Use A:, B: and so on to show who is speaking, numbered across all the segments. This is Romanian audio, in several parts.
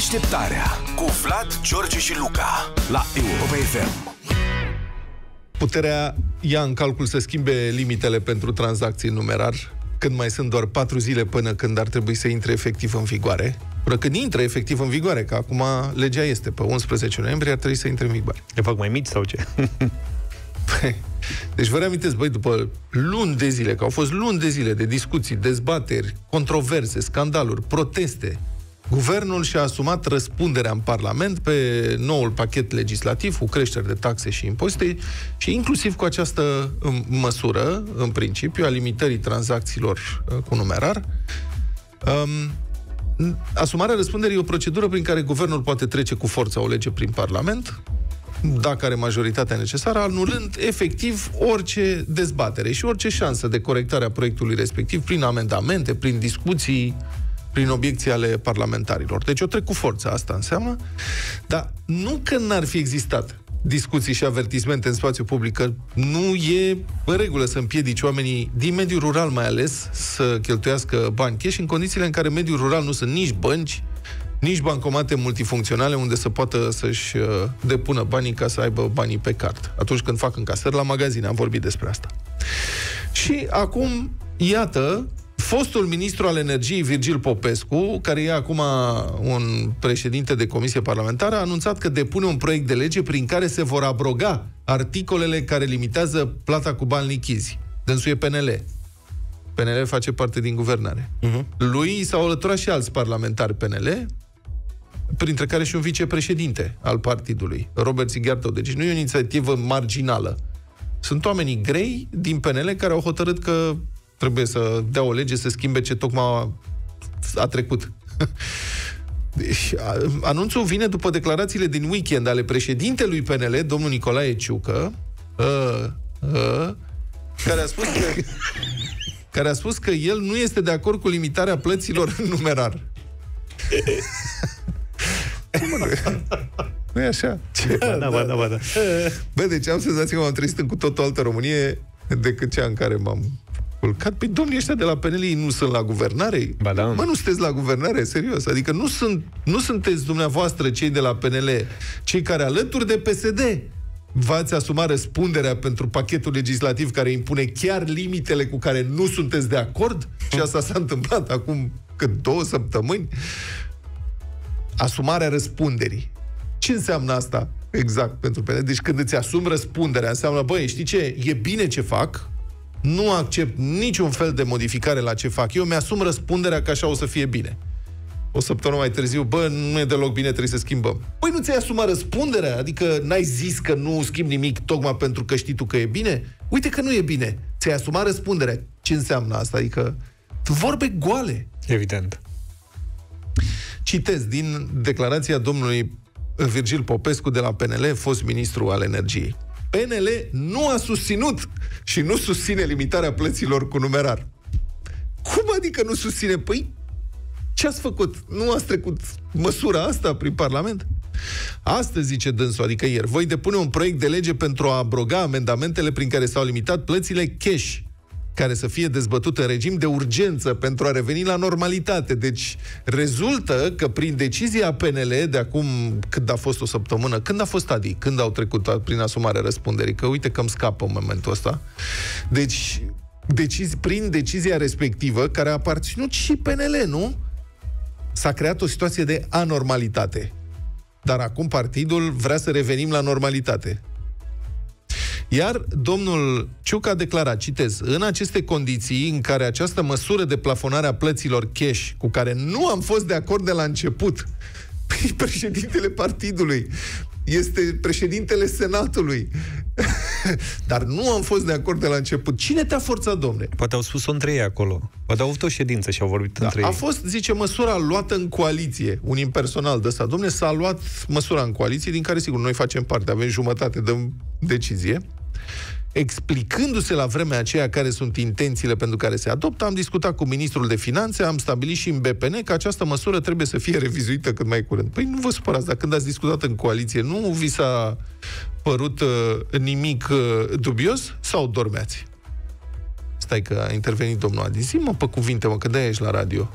A: Deșteptarea cu Vlad, George și Luca la Europa FM.
B: Puterea ia în calcul să schimbe limitele pentru tranzacții în numerar când mai sunt doar patru zile până când ar trebui să intre efectiv în vigoare. Până când intră efectiv în vigoare, că acum legea este pe 11 noiembrie, ar trebui să intre în vigoare.
C: Le fac mai mici sau ce?
B: Deci vă reamintesc, băi, după luni de zile, că au fost luni de zile de discuții, dezbateri, controverse, scandaluri, proteste, Guvernul și-a asumat răspunderea în Parlament pe noul pachet legislativ cu creșteri de taxe și impozite și inclusiv cu această um, măsură, în principiu, a limitării tranzacțiilor uh, cu numerar. Um, asumarea răspunderii e o procedură prin care guvernul poate trece cu forța o lege prin Parlament, dacă are majoritatea necesară, anulând efectiv orice dezbatere și orice șansă de corectare a proiectului respectiv prin amendamente, prin discuții, prin obiecții ale parlamentarilor. Deci o trec cu forță, asta înseamnă. Dar nu că n-ar fi existat discuții și avertismente în spațiu public, că nu e în regulă să împiedici oamenii din mediul rural mai ales să cheltuiască bani cash în condițiile în care mediul rural nu sunt nici bănci, nici bancomate multifuncționale unde să poată să-și uh, depună banii ca să aibă banii pe card. Atunci când fac încasări la magazine, am vorbit despre asta. Și acum, iată, fostul ministru al energiei, Virgil Popescu, care e acum un președinte de comisie parlamentară, a anunțat că depune un proiect de lege prin care se vor abroga articolele care limitează plata cu bani lichizi. Dânsul e PNL. PNL face parte din guvernare. Uh-huh. Lui s-au alăturat și alți parlamentari PNL, printre care și un vicepreședinte al partidului, Robert Sighiartău. Deci nu e o inițiativă marginală. Sunt oamenii grei din PNL care au hotărât că trebuie să dea o lege să schimbe ce tocmai a trecut. Deci, anunțul vine după declarațiile din weekend ale președintelui PNL, domnul Nicolae Ciucă, uh, uh, care a spus că care a spus că el nu este de acord cu limitarea plăților în numerar. nu e așa?
C: Ce? Da, da, da, da, da.
B: Bă, deci am senzația că m-am trezit în cu totul altă Românie decât cea în care m-am culcat. Păi domnii ăștia de la PNL nu sunt la guvernare?
C: Ba da.
B: Mă, nu sunteți la guvernare, serios. Adică nu, sunt, nu sunteți dumneavoastră cei de la PNL, cei care alături de PSD v-ați asumat răspunderea pentru pachetul legislativ care impune chiar limitele cu care nu sunteți de acord? Și asta s-a întâmplat acum cât două săptămâni? Asumarea răspunderii. Ce înseamnă asta exact pentru PNL? Deci când îți asumi răspunderea, înseamnă, băi, știi ce, e bine ce fac, nu accept niciun fel de modificare la ce fac. Eu mi-asum răspunderea că așa o să fie bine. O săptămână mai târziu, bă, nu e deloc bine, trebuie să schimbăm. Păi nu ți-ai asumat răspunderea? Adică n-ai zis că nu schimbi nimic tocmai pentru că știi tu că e bine? Uite că nu e bine. Ți-ai asumat răspunderea. Ce înseamnă asta? Adică vorbe goale.
C: Evident.
B: Citez din declarația domnului Virgil Popescu de la PNL, fost ministru al energiei. PNL nu a susținut și nu susține limitarea plăților cu numerar. Cum adică nu susține? Păi, ce ați făcut? Nu ați trecut măsura asta prin Parlament? Astăzi, zice dânsul, adică ieri, voi depune un proiect de lege pentru a abroga amendamentele prin care s-au limitat plățile cash care să fie dezbătut în regim de urgență pentru a reveni la normalitate. Deci rezultă că prin decizia PNL de acum, când a fost o săptămână, când a fost Adi, când au trecut prin asumarea răspunderii, că uite că îmi scapă în momentul ăsta. Deci, decizi, prin decizia respectivă, care a aparținut și PNL, nu? S-a creat o situație de anormalitate. Dar acum partidul vrea să revenim la normalitate. Iar domnul Ciuc a declarat, citez, în aceste condiții în care această măsură de plafonare a plăților cash, cu care nu am fost de acord de la început, păi, președintele partidului, este președintele Senatului. Dar nu am fost de acord de la început. Cine te-a forțat, domne?
C: Poate au spus-o între ei acolo. Poate au avut o ședință și au vorbit
B: da,
C: între
B: a
C: ei.
B: A fost, zice, măsura luată în coaliție. Un impersonal de ăsta. Domne, s-a luat măsura în coaliție, din care, sigur, noi facem parte. Avem jumătate de decizie explicându-se la vremea aceea care sunt intențiile pentru care se adoptă, am discutat cu ministrul de finanțe, am stabilit și în BPN că această măsură trebuie să fie revizuită cât mai curând. Păi nu vă supărați, dar când ați discutat în coaliție, nu vi s-a părut uh, nimic uh, dubios sau dormeați? Stai că a intervenit domnul Adi. Zi, mă, pe cuvinte, mă, că de ești la radio.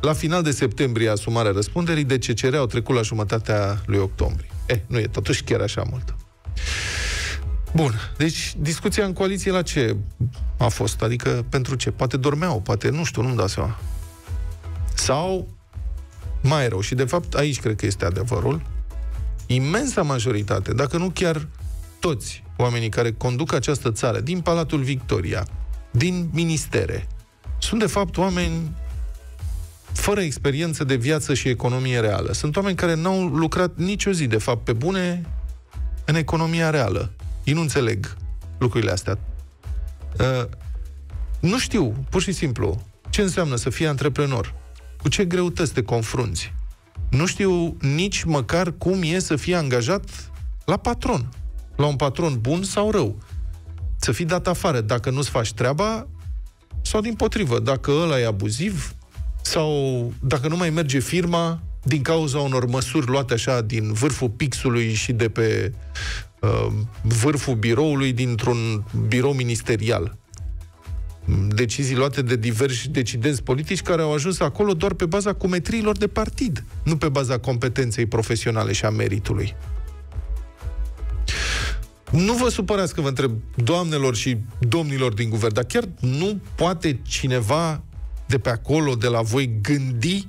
B: la final de septembrie asumarea răspunderii, de CCR au trecut la jumătatea lui octombrie. Eh, nu e totuși chiar așa mult. Bun, deci discuția în coaliție la ce a fost? Adică pentru ce? Poate dormeau, poate, nu știu, nu-mi dau seama. Sau mai rău, și de fapt aici cred că este adevărul, imensa majoritate, dacă nu chiar toți oamenii care conduc această țară, din Palatul Victoria, din ministere, sunt de fapt oameni fără experiență de viață și economie reală. Sunt oameni care n-au lucrat nicio zi, de fapt, pe bune în economia reală. Ei nu înțeleg lucrurile astea. Uh, nu știu, pur și simplu, ce înseamnă să fii antreprenor. Cu ce greutăți te confrunți. Nu știu nici măcar cum e să fii angajat la patron. La un patron bun sau rău. Să fii dat afară dacă nu-ți faci treaba sau din potrivă, dacă ăla e abuziv sau dacă nu mai merge firma din cauza unor măsuri luate așa din vârful pixului și de pe uh, vârful biroului dintr-un birou ministerial. Decizii luate de diversi decidenți politici care au ajuns acolo doar pe baza cometriilor de partid, nu pe baza competenței profesionale și a meritului. Nu vă supărați că vă întreb, doamnelor și domnilor din guvern, dar chiar nu poate cineva de pe acolo, de la voi, gândi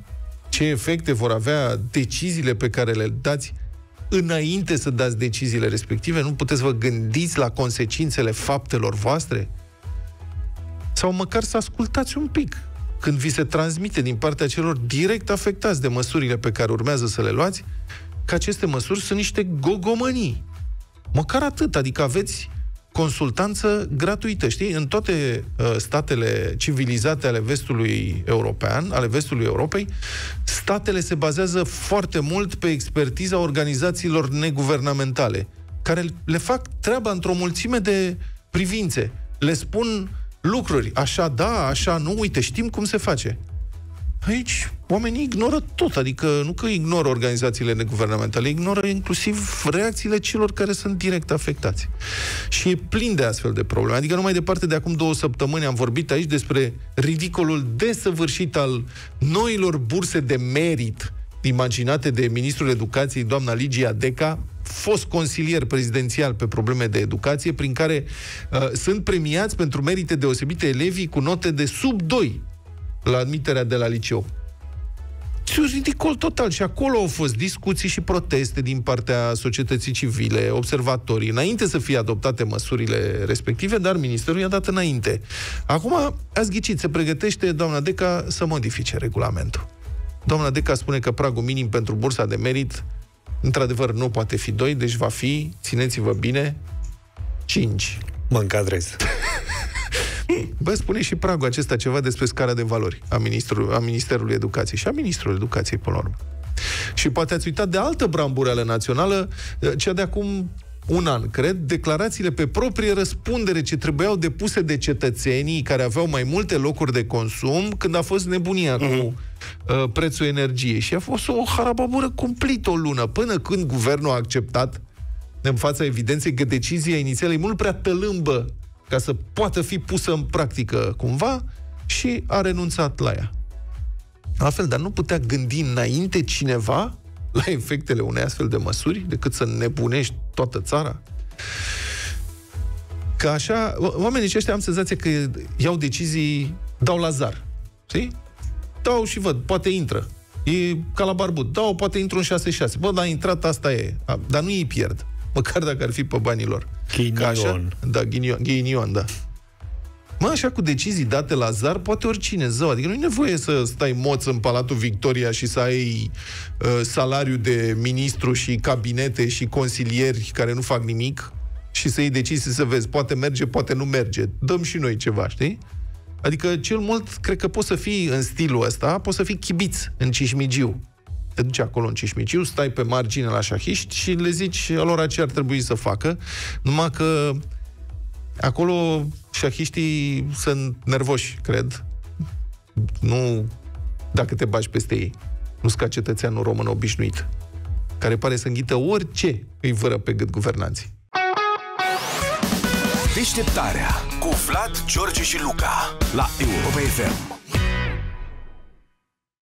B: ce efecte vor avea deciziile pe care le dați înainte să dați deciziile respective? Nu puteți vă gândiți la consecințele faptelor voastre? Sau măcar să ascultați un pic când vi se transmite din partea celor direct afectați de măsurile pe care urmează să le luați, că aceste măsuri sunt niște gogomănii. Măcar atât, adică aveți consultanță gratuită, știi? În toate uh, statele civilizate ale vestului european, ale vestului Europei, statele se bazează foarte mult pe expertiza organizațiilor neguvernamentale, care le fac treaba într-o mulțime de privințe. Le spun lucruri, așa da, așa nu, uite, știm cum se face. Aici oamenii ignoră tot, adică nu că ignoră organizațiile neguvernamentale, ignoră inclusiv reacțiile celor care sunt direct afectați. Și e plin de astfel de probleme. Adică numai departe de acum două săptămâni am vorbit aici despre ridicolul desăvârșit al noilor burse de merit imaginate de ministrul educației, doamna Ligia Deca, fost consilier prezidențial pe probleme de educație, prin care uh, sunt premiați pentru merite deosebite elevii cu note de sub 2 la admiterea de la liceu. Și un ridicol total. Și acolo au fost discuții și proteste din partea societății civile, observatorii, înainte să fie adoptate măsurile respective, dar Ministerul i-a dat înainte. Acum, ați ghicit, se pregătește doamna Deca să modifice regulamentul. Doamna Deca spune că pragul minim pentru bursa de merit într-adevăr nu poate fi 2, deci va fi, țineți-vă bine, 5.
C: Mă încadrez.
B: Bă, spune și pragul acesta ceva despre scara de valori a, ministrul, a Ministerului Educației și a Ministrului Educației, până la urmă. Și poate ați uitat de altă brambureală națională, cea de acum un an, cred, declarațiile pe proprie răspundere ce trebuiau depuse de cetățenii care aveau mai multe locuri de consum când a fost nebunia uh-huh. cu mhm. uh, prețul energiei. Și a fost o harababură cumplită o lună, până când guvernul a acceptat în fața evidenței că decizia inițială e mult prea tălâmbă ca să poată fi pusă în practică cumva și a renunțat la ea. La fel, dar nu putea gândi înainte cineva la efectele unei astfel de măsuri decât să nebunești toată țara? Că așa, oamenii ăștia am senzația că iau decizii, dau la zar. Știi? Dau și văd, poate intră. E ca la barbut. Dau, poate intru în 6-6. Bă, dar a intrat, asta e. Dar nu ei pierd măcar dacă ar fi pe banii lor.
C: Ghinion. Așa,
B: da, ghinion, ghinion, da. Mă, așa cu decizii date la zar, poate oricine, zău. Adică nu e nevoie să stai moț în Palatul Victoria și să ai uh, salariu de ministru și cabinete și consilieri care nu fac nimic și să iei decizii să vezi, poate merge, poate nu merge. Dăm și noi ceva, știi? Adică, cel mult, cred că poți să fii în stilul ăsta, poți să fii chibiț în Cismigiu te duci acolo în Cismiciu, stai pe margine la șahiști și le zici alora ce ar trebui să facă, numai că acolo șahiștii sunt nervoși, cred. Nu dacă te bagi peste ei. Nu ca cetățeanul român obișnuit, care pare să înghită orice îi vără pe gât guvernanții.
A: Deșteptarea cu Vlad, George și Luca la Europa FM.